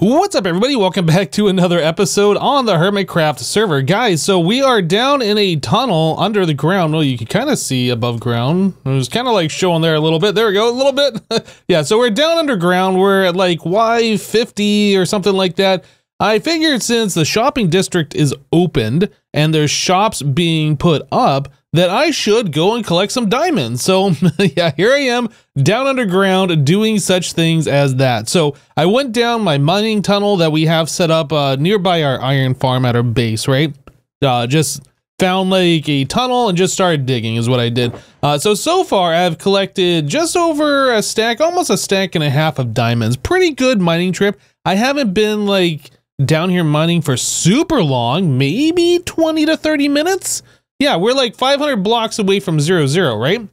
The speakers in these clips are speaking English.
What's up, everybody? Welcome back to another episode on the Hermitcraft server. Guys, so we are down in a tunnel under the ground. Well, you can kind of see above ground. It was kind of like showing there a little bit. There we go, a little bit. yeah, so we're down underground. We're at like Y50 or something like that. I figured since the shopping district is opened and there's shops being put up, that I should go and collect some diamonds. So yeah, here I am down underground doing such things as that. So I went down my mining tunnel that we have set up uh, nearby our iron farm at our base, right? Uh, just found like a tunnel and just started digging is what I did. Uh, so, so far I've collected just over a stack, almost a stack and a half of diamonds. Pretty good mining trip. I haven't been like down here mining for super long, maybe 20 to 30 minutes. Yeah, we're like 500 blocks away from zero zero, right?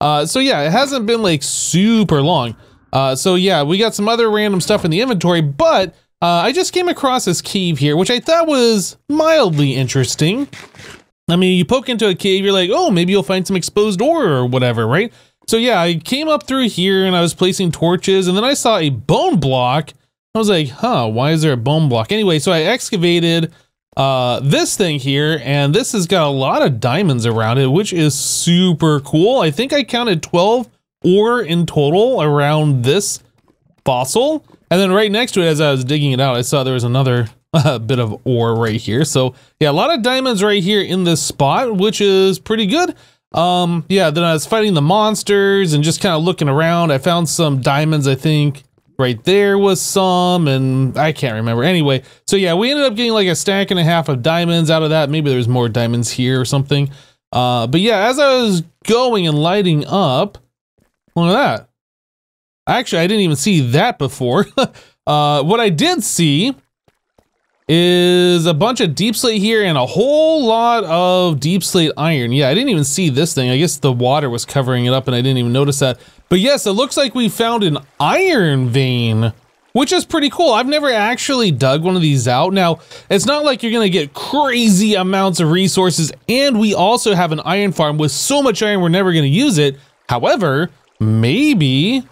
Uh, so yeah, it hasn't been like super long. Uh, so yeah, we got some other random stuff in the inventory, but uh, I just came across this cave here, which I thought was mildly interesting. I mean, you poke into a cave, you're like, oh, maybe you'll find some exposed ore or whatever, right? So yeah, I came up through here and I was placing torches, and then I saw a bone block. I was like, huh, why is there a bone block? Anyway, so I excavated uh, this thing here, and this has got a lot of diamonds around it, which is super cool. I think I counted 12 ore in total around this fossil. And then right next to it, as I was digging it out, I saw there was another uh, bit of ore right here. So yeah, a lot of diamonds right here in this spot, which is pretty good. Um, yeah, then I was fighting the monsters and just kind of looking around. I found some diamonds, I think, right there was some and I can't remember. Anyway, so yeah, we ended up getting like a stack and a half of diamonds out of that. Maybe there's more diamonds here or something. Uh, but yeah, as I was going and lighting up, look at that. Actually, I didn't even see that before. uh, what I did see is a bunch of deepslate here and a whole lot of deepslate iron. Yeah, I didn't even see this thing. I guess the water was covering it up and I didn't even notice that. But yes, it looks like we found an iron vein, which is pretty cool. I've never actually dug one of these out. Now, it's not like you're to get crazy amounts of resources, and we also have an iron farm with so much iron we're never to use it. However, maybe,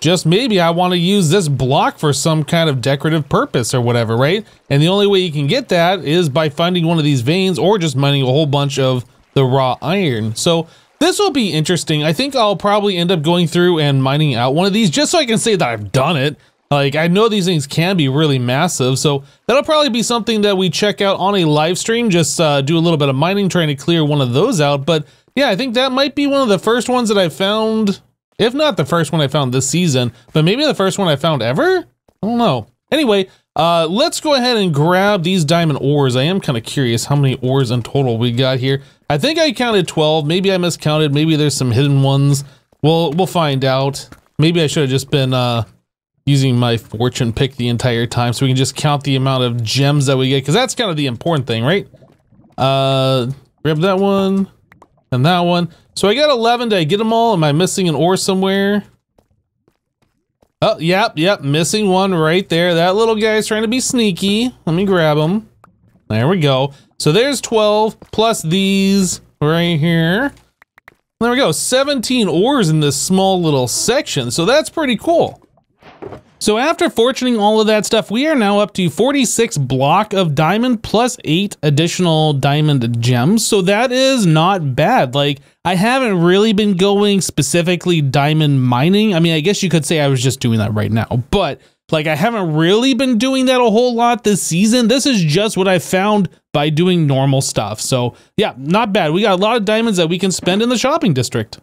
just maybe I want to use this block for some kind of decorative purpose or whatever, right? And the only way you can get that is by finding one of these veins or just mining a whole bunch of the raw iron. So this will be interesting. I think I'll probably end up going through and mining out one of these just so I can say that I've done it. Like, I know these things can be really massive, so that'll probably be something that we check out on a live stream, just uh, do a little bit of mining, trying to clear one of those out. But yeah, I think that might be one of the first ones that I found, if not the first one I found this season, but maybe the first one I found ever? I don't know. Anyway, uh, let's go ahead and grab these diamond ores. I am kind of curious how many ores in total we got here. I think I counted 12. Maybe I miscounted. Maybe there's some hidden ones. Well, we'll find out. Maybe I should have just been uh, using my fortune pick the entire time so we can just count the amount of gems that we get because that's kind of the important thing, right? Uh, grab that one and that one. So I got 11. Did I get them all? Am I missing an ore somewhere? Oh, yep, yep, missing one right there. That little guy's trying to be sneaky. Let me grab him. There we go. So there's 12 plus these right here. There we go, 17 ores in this small little section. So that's pretty cool. So after fortuning all of that stuff, we are now up to 46 block of diamond plus eight additional diamond gems. So that is not bad. Like I haven't really been going specifically diamond mining. I mean, I guess you could say I was just doing that right now, but like I haven't really been doing that a whole lot this season. This is just what I found by doing normal stuff. So yeah, not bad. We got a lot of diamonds that we can spend in the shopping district.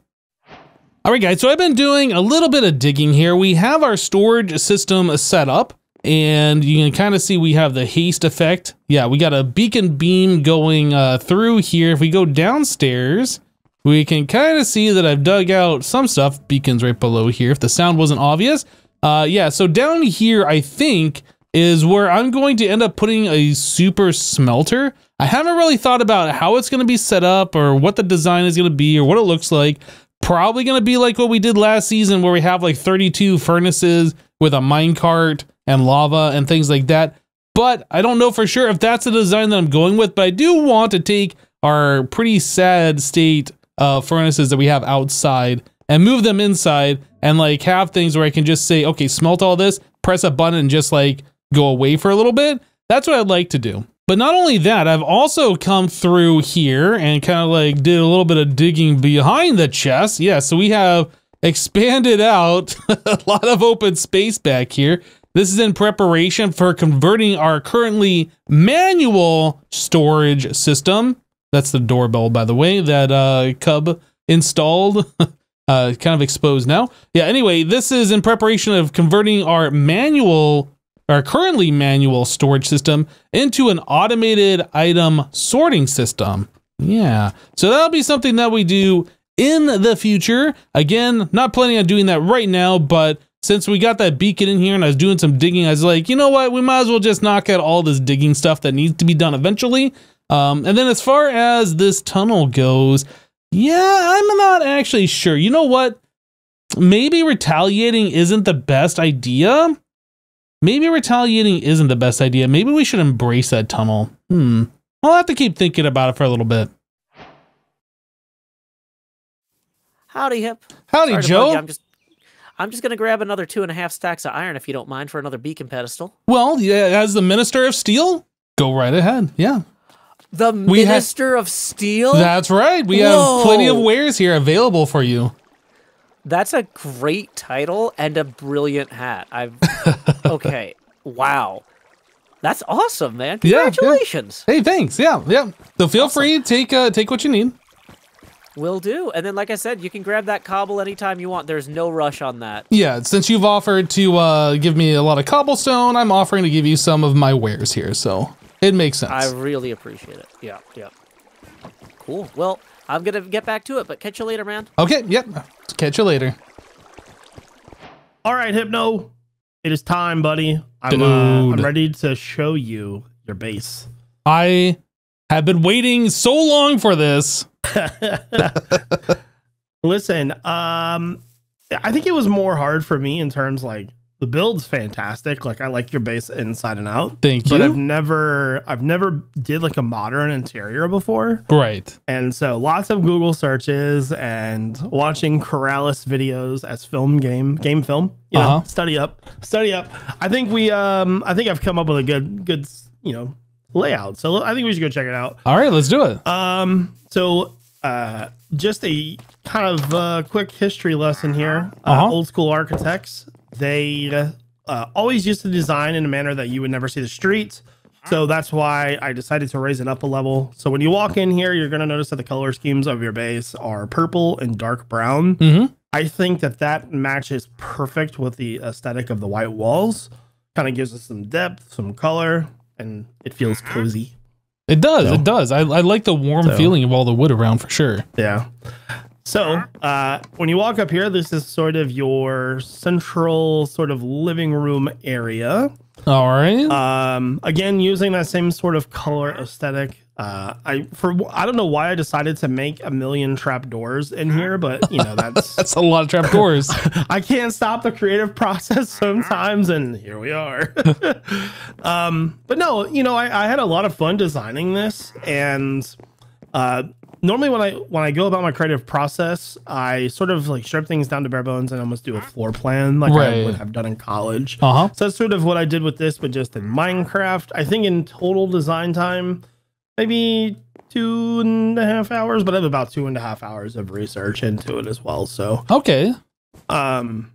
All right, guys, so I've been doing a little bit of digging here. We have our storage system set up and you can kind of see we have the haste effect. Yeah, we got a beacon beam going uh, through here. If we go downstairs, we can kind of see that I've dug out some stuff. Beacons right below here if the sound wasn't obvious. Uh, yeah, so down here, I think, is where I'm going to end up putting a super smelter. I haven't really thought about how it's going to be set up or what the design is going to be or what it looks like. Probably going to be like what we did last season where we have like 32 furnaces with a minecart and lava and things like that. But I don't know for sure if that's the design that I'm going with, but I do want to take our pretty sad state uh, furnaces that we have outside and move them inside and like have things where I can just say, okay, smelt all this, press a button and just like go away for a little bit. That's what I'd like to do. But not only that, I've also come through here and kind of like did a little bit of digging behind the chest. Yeah, so we have expanded out a lot of open space back here. This is in preparation for converting our currently manual storage system. That's the doorbell, by the way, that uh, Cub installed. uh, kind of exposed now. Yeah, anyway, this is in preparation of converting our manual, our currently manual storage system into an automated item sorting system. Yeah, so that'll be something that we do in the future. Again, not planning on doing that right now, but since we got that beacon in here and I was doing some digging, I was like, you know what? We might as well just knock out all this digging stuff that needs to be done eventually. Um, and then as far as this tunnel goes, yeah, I'm not actually sure. You know what? Maybe retaliating isn't the best idea. Maybe retaliating isn't the best idea. Maybe we should embrace that tunnel. Hmm. I'll have to keep thinking about it for a little bit. Howdy, Hip. Howdy, Sorry Joe. I'm just, I'm just gonna grab another two and a half stacks of iron, if you don't mind, for another beacon pedestal. Well, yeah, as the Minister of Steel, go right ahead. Yeah, The We Minister of Steel. that's right. We have plenty of wares here available for you. That's a great title and a brilliant hat. I've okay. Wow. That's awesome, man. Yeah, yeah. Congratulations. Hey, thanks. Yeah, yeah. So feel free take uh, take what you need. Will do. And then like I said, you can grab that cobble anytime you want. There's no rush on that. Yeah, since you've offered to uh, give me a lot of cobblestone, I'm offering to give you some of my wares here. So it makes sense. I really appreciate it. Yeah, yeah. Cool. Well, I'm gonna get back to it, but catch you later, man. Okay. Yep. Catch you later. All right, Hypno. It is time, buddy. I'm, uh, I'm ready to show you your base. I have been waiting so long for this. Listen, um, I think it was more hard for me in terms like the build's fantastic. Like I like your base inside and out. Thank you. But. I've never, I've never did like a modern interior before, Right. and so lots of Google searches and watching Keralis videos as film game game film. You know, Uh-huh. study up, study up. I think we, um, I think I've come up with a good, good, you know, layout. So I think we should go check it out. All right. Let's do it. Um, so uh, just a kind of uh, quick history lesson here. Uh, Uh-huh. Old school architects, they uh, always used to design in a manner that you would never see the streets. So that's why I decided to raise it up a level. So when you walk in here, you're going to notice that the color schemes of your base are purple and dark brown. Mm-hmm. I think that that matches perfect with the aesthetic of the white walls. Kind of gives us some depth, some color, and it feels cozy. It does. So- It does. I, I like the warm So- feeling of all the wood around for sure. Yeah. So, uh, when you walk up here, this is sort of your central sort of living room area. All right. Um, again, using that same sort of color aesthetic. Uh, I for I don't know why I decided to make a million trap doors in here, but you know that's That's a lot of trapdoors. I can't stop the creative process sometimes, and here we are. um, but no, you know, I, I had a lot of fun designing this, and uh, normally when I when I go about my creative process, I sort of like strip things down to bare bones and almost do a floor plan like I would have done in college. Uh huh. So that's sort of what I did with this, but just in Minecraft. I think in total design time, maybe two and a half hours, but I have about two and a half hours of research into it as well. So Okay. um,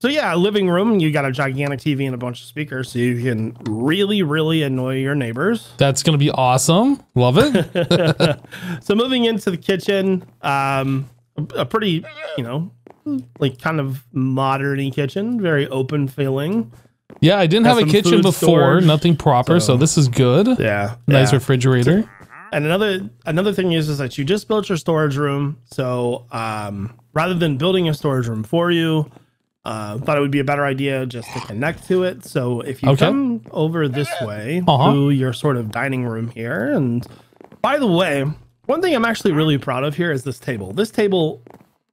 so yeah, living room. You got a gigantic TV and a bunch of speakers, so you can really, really annoy your neighbors. That's gonna be awesome. Love it. so moving into the kitchen, um, a, pretty, you know, like kind of modern kitchen, very open feeling. Yeah, I didn't Got have a kitchen before. storage. Nothing proper, so, So- this is good. Yeah, Nice yeah. refrigerator. And another another thing is is that you just built your storage room. So um, rather than building a storage room for you, uh, thought it would be a better idea just to connect to it. So if you Okay. come over this way Uh-huh. to your sort of dining room here, and by the way, one thing I'm actually really proud of here is this table. This table,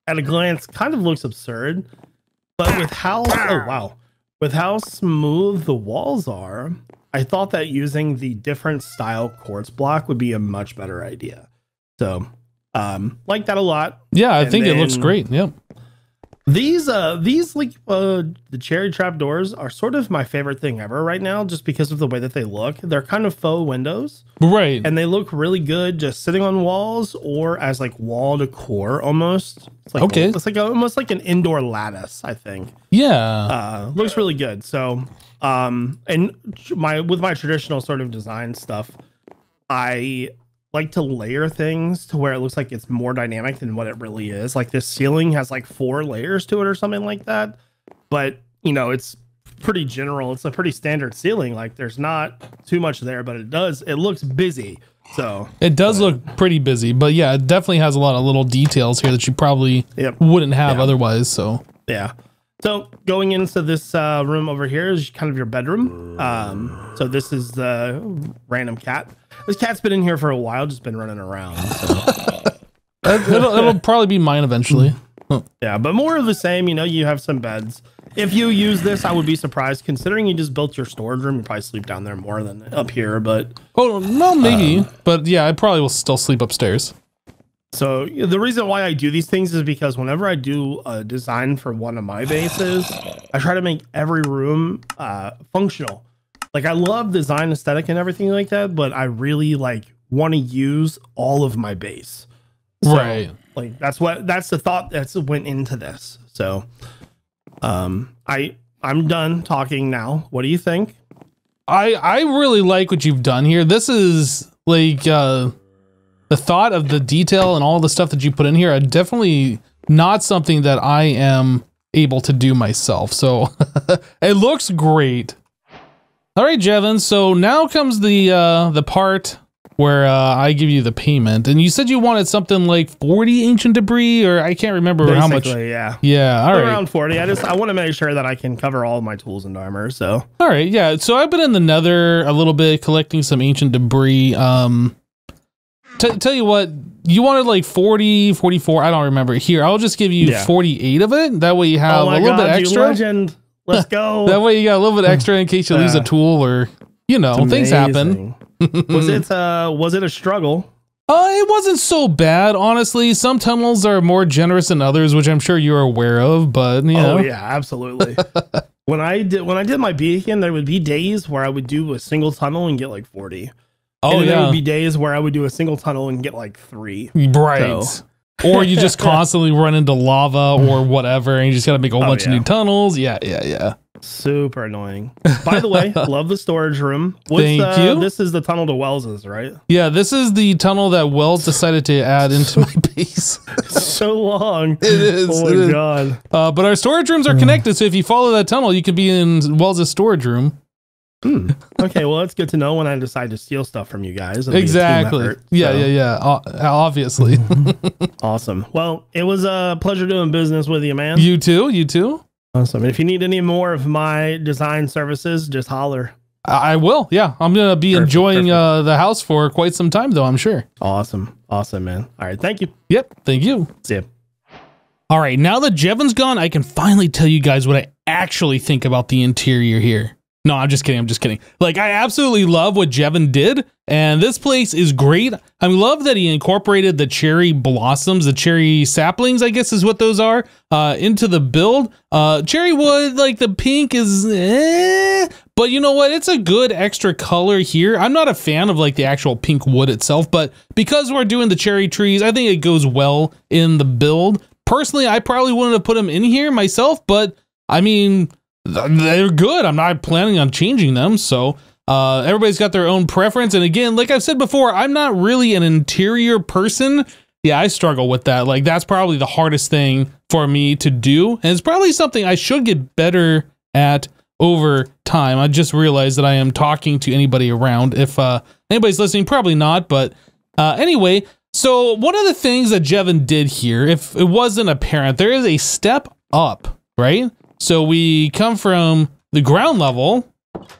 at a glance, kind of looks absurd, but with how oh wow, with how smooth the walls are, I thought that using the different style quartz block would be a much better idea. So, um, like that a lot. Yeah, I And think it looks great. Yep. These uh these like uh the cherry trap doors are sort of my favorite thing ever right now just because of the way that they look. They're kind of faux windows Right. and they look really good just sitting on walls or as like wall decor almost. It's like Okay. it's like a, almost like an indoor lattice, I think. yeah. Uh looks really good. So um and my with my traditional sort of design stuff, I like to layer things to where it looks like it's more dynamic than what it really is. Like this ceiling has like four layers to it or something like that. But you know, it's pretty general. It's a pretty standard ceiling. Like there's not too much there, but it does it looks busy. So it does look pretty busy, but yeah, it definitely has a lot of little details here that you probably Yep. wouldn't have Yeah. otherwise. So Yeah. So going into this uh, room over here is kind of your bedroom. Um, so this is the random cat. This cat's been in here for a while, just been running around. So. it- it'll, it'll probably be mine eventually. yeah, but more of the same. You know, you have some beds. If you use this, I would be surprised considering you just built your storage room. You probably sleep down there more than up here. But Oh no, maybe, Uh, but yeah, I probably will still sleep upstairs. So the reason why I do these things is because whenever I do a design for one of my bases, I try to make every room uh, functional. Like I love design aesthetic and everything like that, but I really like want to use all of my base. So, Right. Like that's what that's the thought that's went into this. So um I I'm done talking now. What do you think? I I really like what you've done here. This is like uh the thought of the detail and all the stuff that you put in here. are definitely not something that I am able to do myself. So it looks great. All right, Jevin. So now comes the uh the part where uh, I give you the payment, and you said you wanted something like forty ancient debris, or I can't remember how much. Basically, yeah. Yeah, all right. Around 40. I just I want to make sure that I can cover all of my tools and armor. So All right, yeah. So I've been in the Nether a little bit, collecting some ancient debris. Um, t- tell you what, you wanted like 40, 44. I don't remember. Here, I'll just give you Yeah. 48 of it. That way you have oh a little god, bit extra. legend. Let's go. That way you got a little bit extra in case you lose a tool or you know things happen. was it uh was it a struggle? Uh, it wasn't so bad, honestly. Some tunnels are more generous than others, which I'm sure you're aware of. But you know, Oh yeah, absolutely. when I did when I did my beacon, there would be days where I would do a single tunnel and get like 40. Oh and then there yeah, would be days where I would do a single tunnel and get like three. right. So- or you just constantly run into lava or whatever, and you just got to make a whole Oh, bunch yeah. of new tunnels. Yeah, yeah, yeah. Super annoying. By the way, love the storage room. What's, Thank uh, you. This is the tunnel to Wells's, right? Yeah, this is the tunnel that Wells decided to add into my base. so long. It is, Oh my is. god. Uh, but our storage rooms are connected, so if you follow that tunnel, you could be in Wells's storage room. Hmm. Okay, well, it's good to know when I decide to steal stuff from you guys. It'll be a team Exactly. effort, yeah, so. yeah, yeah. Uh, obviously. Awesome. Well, it was a pleasure doing business with you, man. you too. You too. awesome. And if you need any more of my design services, just holler. I I will. Yeah, I'm gonna be Perfect, enjoying perfect. uh, the house for quite some time, though. I'm sure. Awesome. Awesome, man. All right. Thank you. Yep. Thank you. See ya. All right, now that Jevin's gone, I can finally tell you guys what I actually think about the interior here. No, I'm just kidding. I'm just kidding. Like, I absolutely love what Jevin did, and this place is great. I love that he incorporated the cherry blossoms, the cherry saplings, I guess is what those are, uh, into the build. Uh, cherry wood, like the pink is, eh, but you know what? It's a good extra color here. I'm not a fan of like the actual pink wood itself, but because we're doing the cherry trees, I think it goes well in the build. Personally, I probably wouldn't have put them in here myself, but I mean, they're good. I'm not planning on changing them. So uh, everybody's got their own preference. And again, like I've said before, I'm not really an interior person. Yeah, I struggle with that. Like that's probably the hardest thing for me to do. And it's probably something I should get better at over time. I just realized that I am talking to anybody around. If uh, anybody's listening, probably not. But uh, anyway, so one of the things that Jevin did here, if it wasn't apparent, there is a step up, right? So we come from the ground level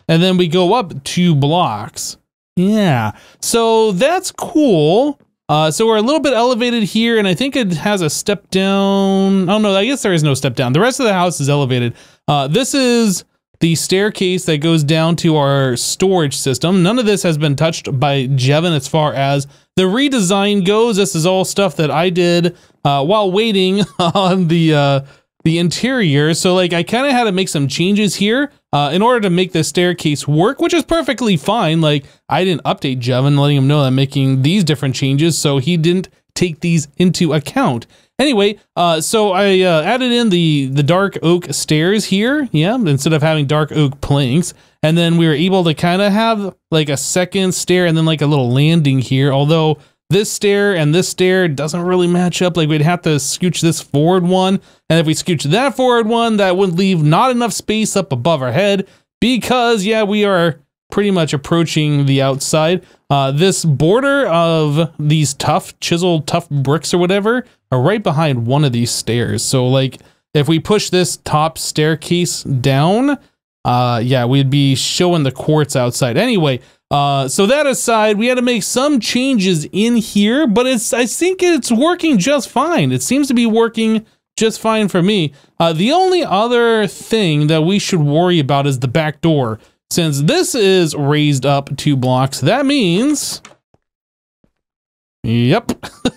and then we go up two blocks. Yeah. So that's cool. Uh, so we're a little bit elevated here, and I think it has a step down. Oh no, I guess there is no step down. The rest of the house is elevated. Uh, this is the staircase that goes down to our storage system. None of this has been touched by Jevin as far as the redesign goes. This is all stuff that I did uh, while waiting on the uh, the interior. So like I kind of had to make some changes here uh, in order to make the staircase work, which is perfectly fine. Like I didn't update Jevin, letting him know that I'm making these different changes, so he didn't take these into account. Anyway, uh, so I uh, added in the the dark oak stairs here, yeah, instead of having dark oak planks, and then we were able to kind of have like a second stair and then like a little landing here. Although this stair and this stair doesn't really match up. Like we'd have to scooch this forward one, and if we scooch that forward one, that would leave not enough space up above our head because yeah, we are pretty much approaching the outside. Uh, this border of these tuff chiseled tuff bricks or whatever are right behind one of these stairs. So like if we push this top staircase down, uh, yeah, we'd be showing the quartz outside. Anyway, uh, so that aside, we had to make some changes in here, but it's I think it's working just fine. It seems to be working just fine for me. Uh, the only other thing that we should worry about is the back door. Since this is raised up two blocks, that means... Yep.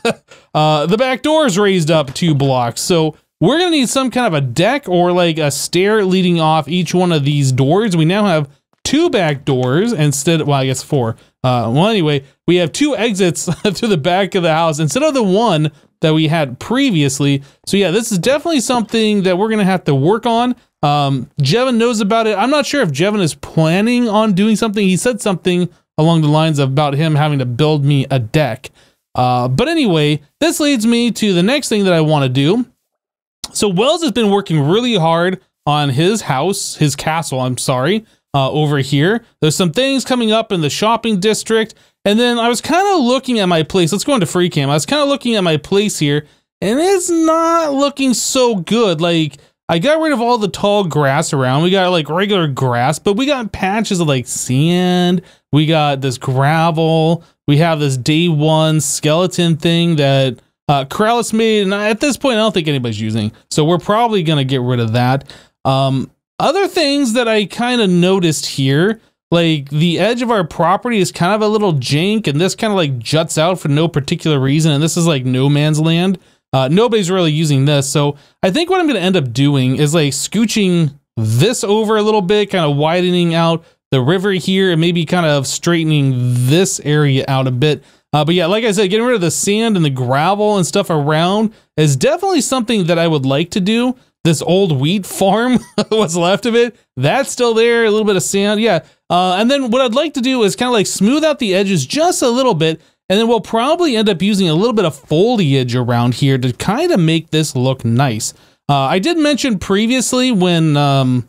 uh, the back door is raised up two blocks, so we're going to need some kind of a deck or like a stair leading off each one of these doors. We now have two back doors instead, well, I guess four. Uh, well, anyway, we have two exits to the back of the house instead of the one that we had previously. So yeah, this is definitely something that we're to have to work on. Um, Jevin knows about it. I'm not sure if Jevin is planning on doing something. He said something along the lines of about him having to build me a deck. Uh, but anyway, this leads me to the next thing that I want to do. So Wells has been working really hard on his house, his castle, I'm sorry, uh, over here. There's some things coming up in the shopping district. And then I was kind of looking at my place. Let's go into free cam. I was kind of looking at my place here and it's not looking so good. Like I got rid of all the tall grass around. We got like regular grass, but we got patches of like sand. We got this gravel. We have this day one skeleton thing that uh, Keralis made, and at this point, I don't think anybody's using. So we're probably gonna get rid of that. Um, other things that I kind of noticed here, like the edge of our property is kind of a little jank, and this kind of like juts out for no particular reason, and this is like no man's land. Uh, nobody's really using this. So I think what I'm going to end up doing is like scooching this over a little bit, kind of widening out the river here and maybe kind of straightening this area out a bit. Uh, but yeah, like I said, getting rid of the sand and the gravel and stuff around is definitely something that I would like to do. This old wheat farm, what's left of it, that's still there. A little bit of sand, yeah. Uh, and then what I'd like to do is kind of like smooth out the edges just a little bit and then we'll probably end up using a little bit of foliage around here to kind of make this look nice. Uh, I did mention previously when um,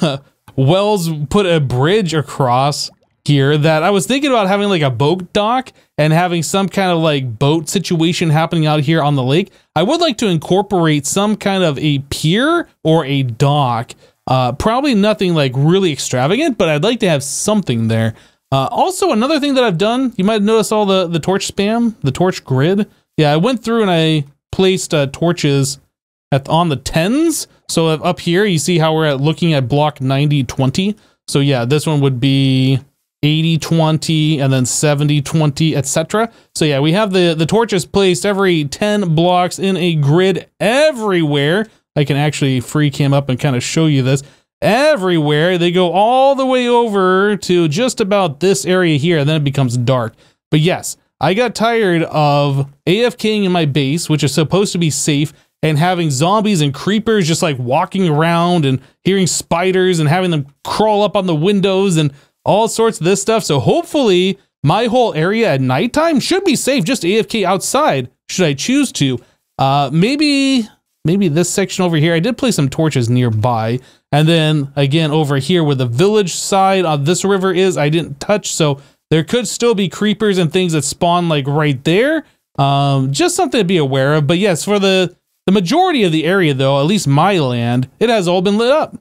Wells put a bridge across here that I was thinking about having like a boat dock and having some kind of like boat situation happening out here on the lake. I would like to incorporate some kind of a pier or a dock. Uh, probably nothing like really extravagant, but I'd like to have something there. Uh, also, another thing that I've done, you might notice all the, the torch spam, the torch grid. Yeah, I went through and I placed uh, torches at on the tens. So up here, you see how we're at looking at block 90, 20. So yeah, this one would be 80, 20, and then 70, 20, etc. So yeah, we have the, the torches placed every 10 blocks in a grid everywhere. I can actually free cam up and kind of show you this everywhere. They go all the way over to just about this area here, and then it becomes dark. But yes, I got tired of AFKing in my base, which is supposed to be safe, and having zombies and creepers just like walking around and hearing spiders and having them crawl up on the windows and all sorts of this stuff. So hopefully my whole area at nighttime should be safe, just AFK outside, should I choose to. Uh, maybe, maybe this section over here, I did place some torches nearby. And then again, over here where the village side of this river is, I didn't touch. So there could still be creepers and things that spawn like right there. Um, just something to be aware of. But yes, for the, the majority of the area though, at least my land, it has all been lit up.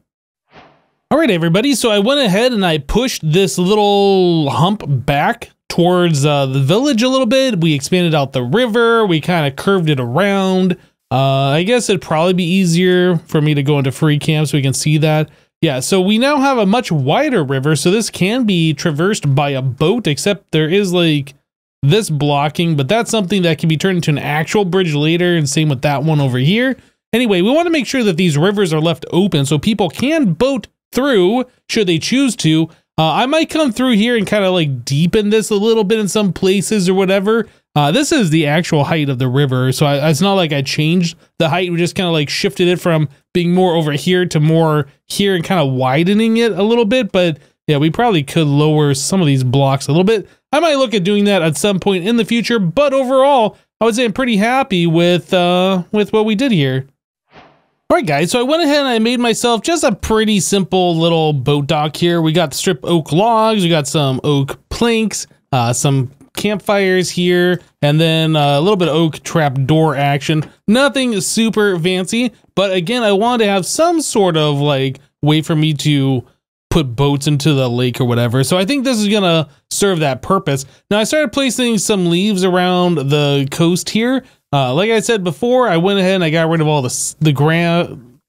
All right, everybody. So I went ahead and I pushed this little hump back towards uh, the village a little bit. We expanded out the river. We kind of curved it around. Uh, I guess it'd probably be easier for me to go into free cam so we can see that. Yeah, so we now have a much wider river, so this can be traversed by a boat, except there is like this blocking, but that's something that can be turned into an actual bridge later, and same with that one over here. Anyway, we want to make sure that these rivers are left open so people can boat through should they choose to. Uh, I might come through here and kind of like deepen this a little bit in some places or whatever. Uh, this is the actual height of the river, so I, it's not like I changed the height. We just kind of like shifted it from being more over here to more here and kind of widening it a little bit. But yeah, we probably could lower some of these blocks a little bit. I might look at doing that at some point in the future, but overall, I would say I'm pretty happy with uh, with what we did here. All right, guys, so I went ahead and I made myself just a pretty simple little boat dock here. We got strip oak logs, we got some oak planks, uh, some campfires here, and then a little bit of oak trap door action. Nothing super fancy, but again, I wanted to have some sort of like way for me to put boats into the lake or whatever. So I think this is gonna serve that purpose. Now I started placing some leaves around the coast here. Uh, like I said before, I went ahead and I got rid of all the the ground.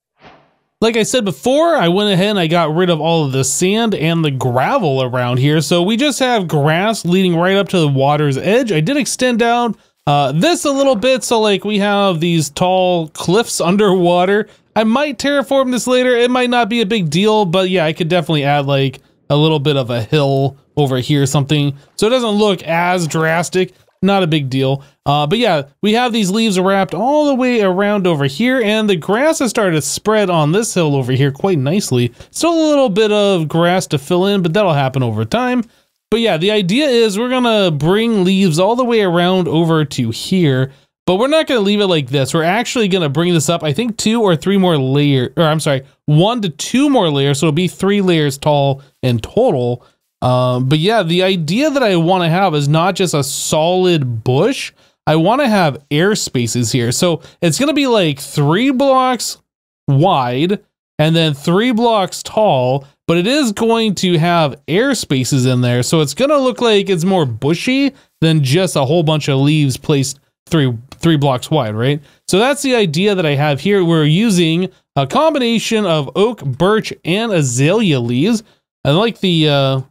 Like I said before, I went ahead and I got rid of all of the sand and the gravel around here. So we just have grass leading right up to the water's edge. I did extend out uh, this a little bit. So like we have these tall cliffs underwater. I might terraform this later. It might not be a big deal, but yeah, I could definitely add like a little bit of a hill over here, or something. So it doesn't look as drastic not a big deal. Uh, but yeah, we have these leaves wrapped all the way around over here, and the grass has started to spread on this hill over here quite nicely. Still a little bit of grass to fill in, but that'll happen over time. But yeah, the idea is we're gonna bring leaves all the way around over to here, but we're not gonna leave it like this. We're actually gonna bring this up, I think two or three more layers, or I'm sorry, one to two more layers, so it'll be three layers tall in total. Um, but yeah, the idea that I want to have is not just a solid bush. I want to have air spaces here. So it's going to be like three blocks wide and then three blocks tall, but it is going to have air spaces in there. So it's going to look like it's more bushy than just a whole bunch of leaves placed three three blocks wide, right? So that's the idea that I have here. We're using a combination of oak, birch, and azalea leaves. I like the uh,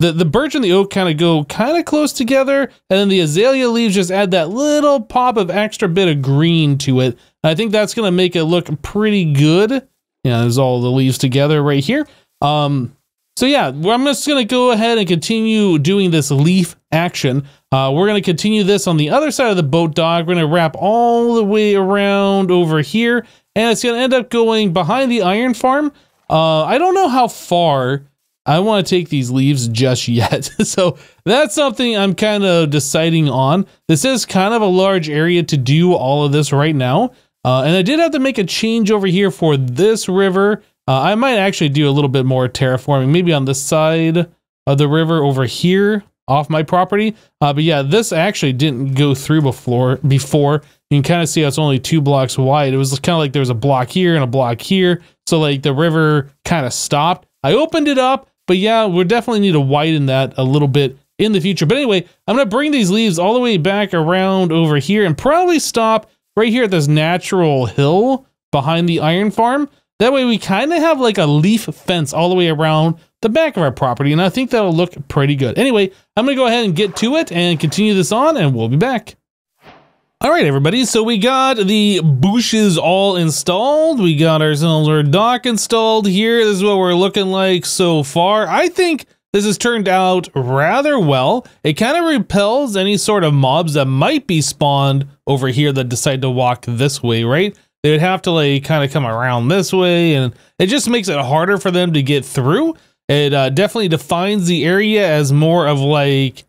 the the birch and the oak kind of go kind of close together, and then the azalea leaves just add that little pop of extra bit of green to it. I think that's gonna make it look pretty good. Yeah, there's all the leaves together right here. Um, so yeah, I'm just gonna go ahead and continue doing this leaf action. Uh, we're gonna continue this on the other side of the boat dock. We're gonna wrap all the way around over here, and it's gonna end up going behind the iron farm. Uh, I don't know how far I want to take these leaves just yet. so that's something I'm kind of deciding on. This is kind of a large area to do all of this right now. Uh, and I did have to make a change over here for this river. Uh, I might actually do a little bit more terraforming, maybe on this side of the river over here off my property. Uh, but yeah, this actually didn't go through before. Before you can kind of see how it's only two blocks wide. It was kind of like there was a block here and a block here. So like the river kind of stopped. I opened it up but yeah, we definitely need to widen that a little bit in the future. But anyway, I'm going to bring these leaves all the way back around over here and probably stop right here at this natural hill behind the iron farm. That way we kind of have like a leaf fence all the way around the back of our property. And I think that'll look pretty good. Anyway, I'm going to go ahead and get to it and continue this on and we'll be back. All right, everybody. So we got the bushes all installed. We got ourselves our dock installed here. This is what we're looking like so far. I think this has turned out rather well. It kind of repels any sort of mobs that might be spawned over here that decide to walk this way, right? They would have to like kind of come around this way and it just makes it harder for them to get through. It uh, definitely defines the area as more of like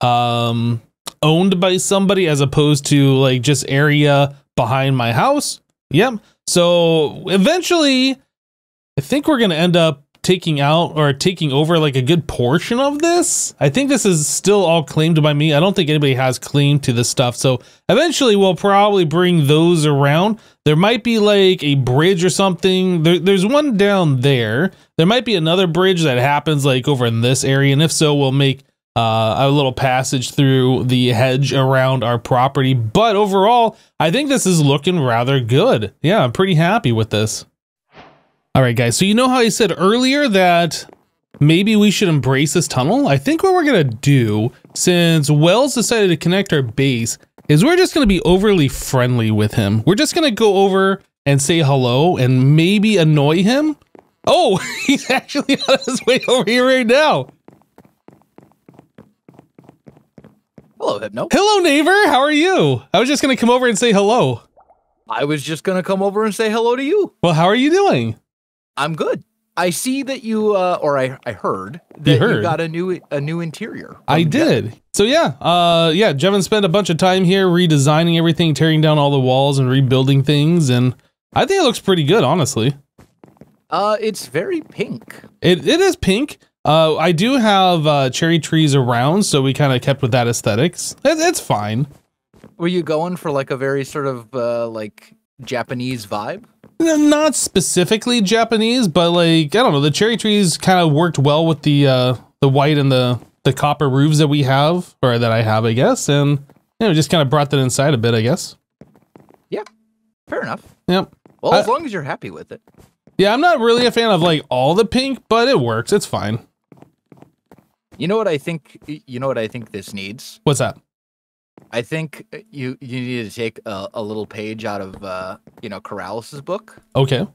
um owned by somebody as opposed to like just area behind my house. Yep. So eventually, I think we're going to end up taking out or taking over like a good portion of this. I think this is still all claimed by me. I don't think anybody has claim to this stuff. So eventually we'll probably bring those around. There might be like a bridge or something. There, there's one down there. There might be another bridge that happens like over in this area. And if so, we'll make uh, a little passage through the hedge around our property. But overall, I think this is looking rather good. Yeah, I'm pretty happy with this. All right, guys. So you know how I said earlier that maybe we should embrace this tunnel? I think what we're going to do, since Wells decided to connect our base, is we're just going to be overly friendly with him. We're just going to go over and say hello and maybe annoy him. Oh, he's actually on his way over here right now. Hello, Hypno. Hello, neighbor. How are you? I was just gonna come over and say hello. I was just gonna come over and say hello to you. Well, how are you doing? I'm good. I see that you, uh, or I, I heard that you, heard? got a new, a new interior. I did. So yeah, uh, yeah. Jevin spent a bunch of time here redesigning everything, tearing down all the walls and rebuilding things, and I think it looks pretty good, honestly. Uh, it's very pink. It it is pink. Uh, I do have uh, cherry trees around, so we kind of kept with that aesthetics. It, it's fine. Were you going for like a very sort of uh, like Japanese vibe? Not specifically Japanese, but like I don't know, the cherry trees kind of worked well with the uh, the white and the the copper roofs that we have, or that I have, I guess, and you know, just kind of brought that inside a bit, I guess. Yeah, fair enough. Yep. Well, as long as you're happy with it. Yeah, I'm not really a fan of like all the pink, but it works. It's fine. You know what I think? You know what I think this needs. What's that? I think uh, you you need to take a, a little page out of uh, you know Keralis's book Okay.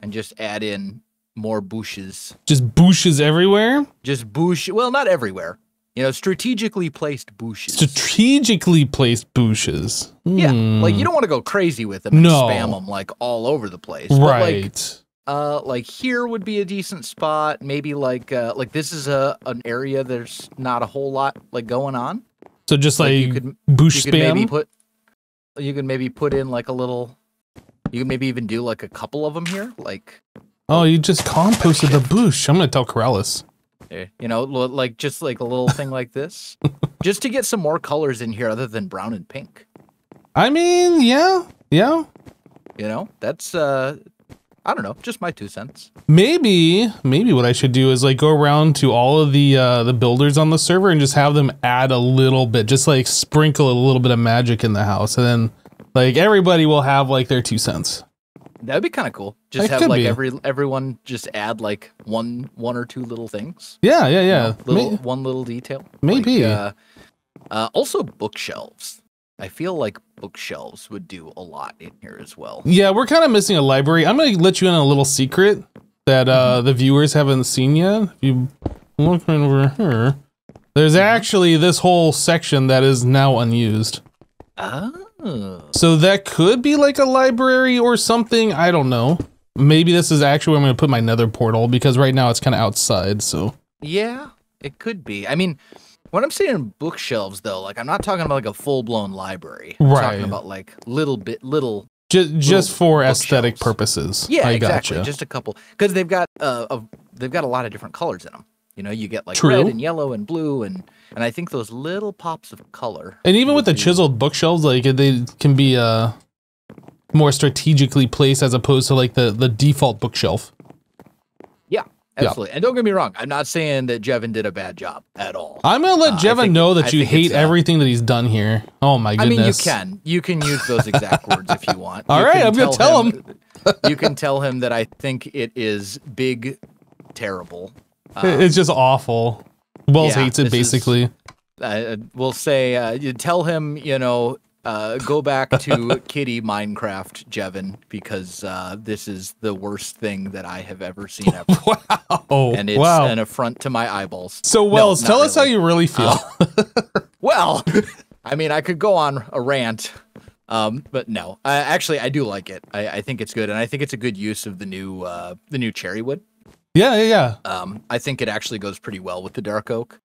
and just add in more bushes. Just bushes everywhere. Just bush. Well, not everywhere. You know, strategically placed bushes. Strategically placed bushes. yeah, like you Hmm. don't want to go crazy with them and No. spam them like all over the place. but, like, Right. Uh, like here would be a decent spot. Maybe like uh, like this is a an area there's not a whole lot like going on. so just Like, like, you could bush you could maybe put you could maybe put in like a little. You could maybe even do like a couple of them here, like oh, you just composted the bush. I'm gonna tell Keralis. eh, you know, like just like a little thing like this, just to get some more colors in here other than brown and pink. I mean, yeah, yeah. You know, that's uh, I don't know, just my two cents. Maybe, maybe what I should do is like go around to all of the uh the builders on the server and just have them add a little bit, just like sprinkle a little bit of magic in the house, and then like everybody will have like their two cents. That'd be kind of cool. Just That have like be. every everyone just add like one one or two little things. Yeah, yeah, you yeah. know, little May- one little detail. maybe. Like, uh, uh, also bookshelves. I feel like bookshelves would do a lot in here as well. Yeah, we're kind of missing a library. I'm gonna let you in on a little secret that uh the viewers haven't seen yet. If you look right over here, there's actually this whole section that is now unused. Oh. So that could be like a library or something. I don't know. Maybe this is actually where I'm gonna put my nether portal because right now it's kind of outside. So Yeah, it could be. I mean, when I'm saying bookshelves, though, like I'm not talking about like a full blown library. I'm Right. talking about like little bit, little. just just for aesthetic purposes. Yeah, I exactly. gotcha. Just a couple, because they've got uh, a, they've got a lot of different colors in them. You know, you get like True. red and yellow and blue, and and I think those little pops of color. And even with the chiseled bookshelves, like they can be uh more strategically placed as opposed to like the the default bookshelf. Yeah, Yeah. absolutely. And don't get me wrong, I'm not saying that Jevin did a bad job at all. I'm gonna let Uh, Jevin know that I you hate uh, everything that he's done here. Oh my goodness. I mean, you can. You can use those exact words if you want. All You right, I'm gonna tell him you can tell him that I think it is big, terrible. Um, it's just awful. Wells yeah, hates it this is- basically. uh, we'll say uh, you tell him, you know, uh, go back to Kitty Minecraft, Jevin, because uh, this is the worst thing that I have ever seen ever, wow. and it's wow. an affront to my eyeballs. so Wells, not tell us how you really feel. Well, I mean, I could go on a rant, um, but no. I, actually, I do like it. I, I think it's good, and I think it's a good use of the new uh, the new cherry wood. yeah, yeah, yeah. Um, I think it actually goes pretty well with the dark oak.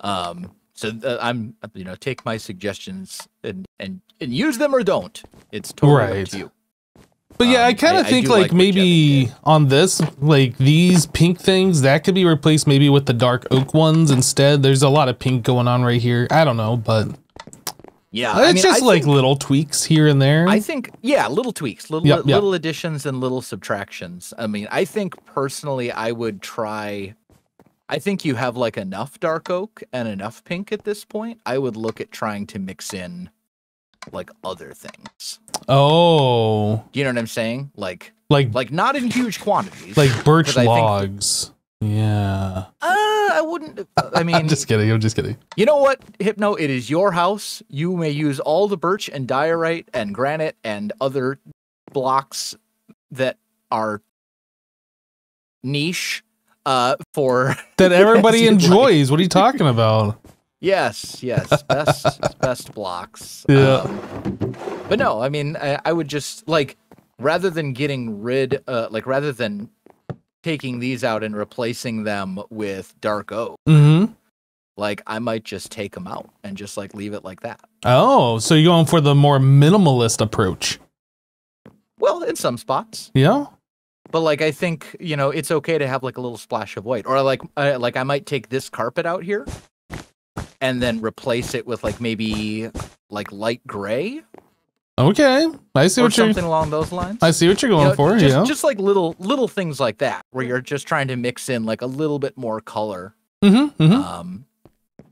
Um, so uh, I'm, you know, take my suggestions and and and use them or don't. It's totally up Right. to you. But yeah, I Um, kind of think like, like maybe on this, like these pink things, that could be replaced maybe with the dark oak ones instead. There's a lot of pink going on right here. I don't know, but Yeah, it's I mean, just I like think- little tweaks here and there. I think, yeah, little tweaks, little Yep, yep. little additions and little subtractions. I mean, I think personally, I would try. I think you have like enough dark oak and enough pink at this point. I would look at trying to mix in like other things. oh, you know what I'm saying? Like, like like not in huge quantities. like birch think- logs. yeah. uh, I wouldn't. I mean, I'm just kidding. I'm just kidding. You know what, Hypno? It is your house. You may use all the birch and diorite and granite and other blocks that are niche uh for That everybody you'd like. enjoys. What are you talking about? yes yes best best blocks Yeah. Um, but no i mean I, I would just like rather than getting rid uh like rather than taking these out and replacing them with dark oak Mm-hmm. like i might just take them out and just like leave it like that Oh, so you're going for the more minimalist approach. well in some spots Yeah. But like i think you know it's okay to have like a little splash of white or like uh, like i might take this carpet out here and then replace it with like maybe like light gray Okay. I see what you're something along those lines I see what you're You going know, for. just, yeah. just like little little things like that where you're just trying to mix in like a little bit more color mm-hmm. Mm-hmm. um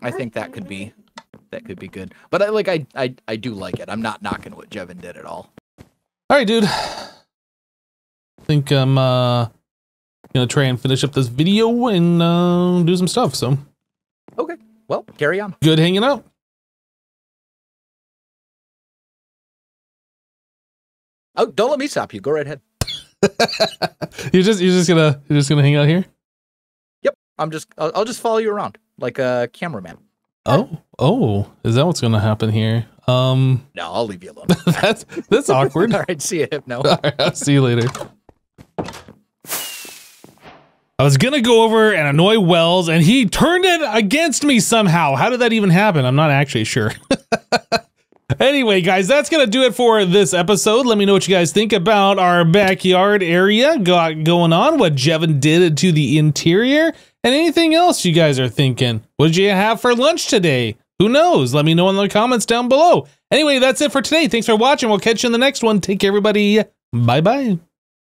i think that could be that could be good but i like i i, I do like it i'm not knocking what jevin did at all All right, dude. I think I'm uh gonna try and finish up this video and uh, do some stuff. So okay well carry on good hanging out. oh don't let me stop you go right ahead You're just you're just gonna you're just gonna hang out here. Yep, I'm just i'll, I'll just follow you around like a cameraman Oh oh, is that what's gonna happen here? Um, no i'll leave you alone that's that's awkward. all right see you hypno All right, I'll see you later. I was gonna go over and annoy Wels, and he turned it against me somehow. How did that even happen? I'm not actually sure. anyway, guys, that's gonna do it for this episode. Let me know what you guys think about our backyard area got going on, what Jevin did to the interior, and anything else you guys are thinking. What did you have for lunch today? Who knows? Let me know in the comments down below. Anyway, that's it for today. Thanks for watching. We'll catch you in the next one. Take care, everybody. Bye bye.